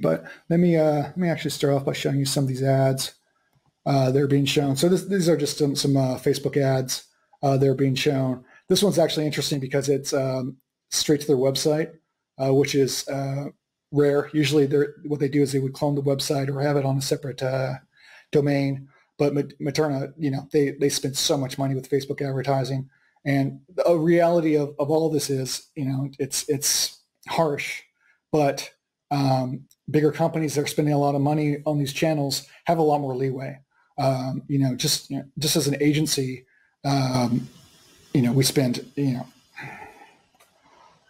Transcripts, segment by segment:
But let me uh, let me actually start off by showing you some of these ads uh, that are being shown. So this, these are just some, some uh, Facebook ads uh, that are being shown. This one's actually interesting because it's um, straight to their website, uh, which is uh, rare. Usually, what they do is they would clone the website or have it on a separate domain. But Medterra, you know, they they spend so much money with Facebook advertising, and the reality of, of all this is, you know, it's it's harsh, but um, bigger companies that are spending a lot of money on these channels have a lot more leeway. Um, you know, just you know, just as an agency, um, you know, we spend you know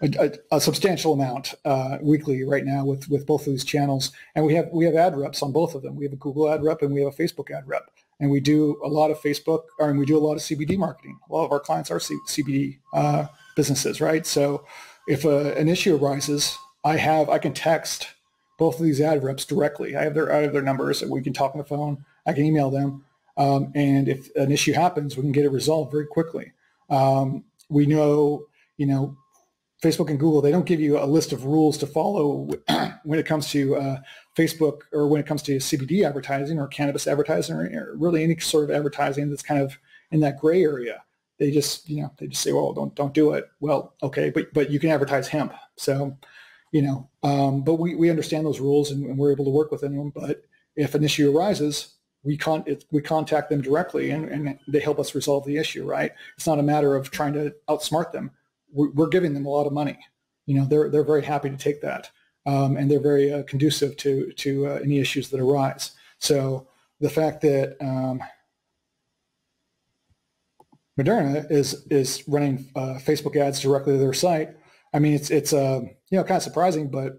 a, a, a substantial amount uh, weekly right now with with both of these channels, and we have we have ad reps on both of them. We have a Google ad rep and we have a Facebook ad rep, and we do a lot of Facebook, or and we do a lot of CBD marketing. A lot of our clients are C- CBD uh, businesses, right? So, if a, an issue arises, I have I can text both of these ad reps directly. I have their I have their numbers, and we can talk on the phone. I can email them, um, and if an issue happens, we can get it resolved very quickly. Um, we know, you know, Facebook and Google, they don't give you a list of rules to follow when it comes to uh, Facebook or when it comes to CBD advertising or cannabis advertising or really any sort of advertising that's kind of in that gray area. They just, you know, they just say, well, don't don't do it. Well, okay, but but you can advertise hemp. So, you know, um, but we, we understand those rules and, and, we're able to work within them. But if an issue arises, we con it, we contact them directly and, and they help us resolve the issue. Right? It's not a matter of trying to outsmart them we're giving them a lot of money. You know, they're they're very happy to take that, um, and they're very uh, conducive to to uh, any issues that arise. So the fact that um, Medterra is is running uh, Facebook ads directly to their site, I mean, it's it's uh, you know kind of surprising, but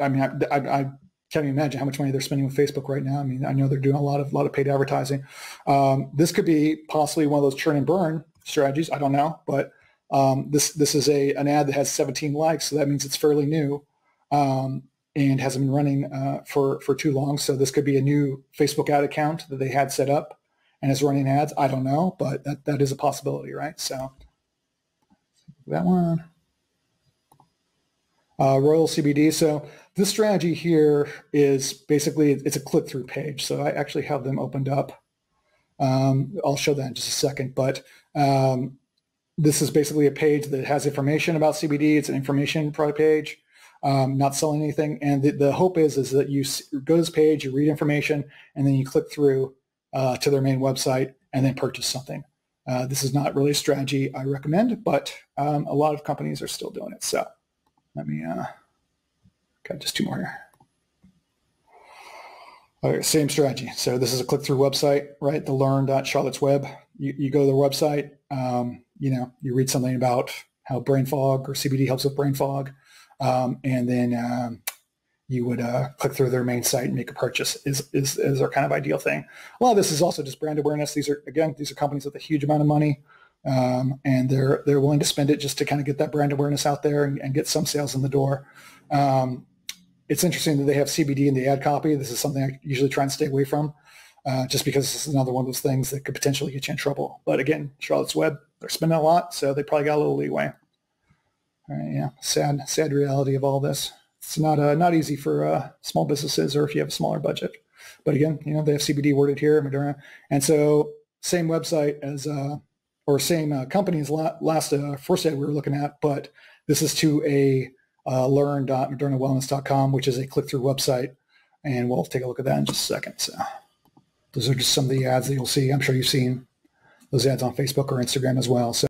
I mean, I, I, I can't even imagine how much money they're spending with Facebook right now. I mean, I know they're doing a lot of lot of paid advertising. Um, this could be possibly one of those churn and burn strategies. I don't know, but um, this this is a an ad that has 17 likes, so that means it's fairly new um, and hasn't been running uh, for for too long. So this could be a new Facebook ad account that they had set up and is running ads. I don't know, but that, that is a possibility, right? So that one. Uh, Royal CBD. So this strategy here is basically it's a click-through page. So I actually have them opened up. Um, I'll show that in just a second, but um, this is basically a page that has information about CBD. It's an information product page, um, not selling anything. And the, the, hope is is that you go to this page, you read information, and then you click through uh, to their main website and then purchase something. Uh, this is not really a strategy I recommend, but um, a lot of companies are still doing it. So let me, uh, got just two more here. All right, same strategy. So this is a click-through website, right? The learn.charlottesweb. You, you go to the website, um, you know, you read something about how brain fog or CBD helps with brain fog, um, and then um, you would uh, click through their main site and make a purchase is, is, is our kind of ideal thing. A lot of this is also just brand awareness. These are, again, these are companies with a huge amount of money um, and they're, they're willing to spend it just to kind of get that brand awareness out there and, and get some sales in the door. Um, it's interesting that they have CBD in the ad copy. This is something I usually try and stay away from uh, just because this is another one of those things that could potentially get you in trouble. But again, Charlotte's Web, they're spending a lot, so they probably got a little leeway. Yeah, sad, sad reality of all this. It's not uh, not easy for uh, small businesses or if you have a smaller budget. But again, you know, they have CBD worded here, Medterra, and so same website as uh, or same uh, company as last uh, first ad we were looking at, but this is to a uh, learn.modernawellness.com, which is a click-through website, and we'll take a look at that in just a second. So. Those are just some of the ads that you'll see. I'm sure you've seen those ads on Facebook or Instagram as well. So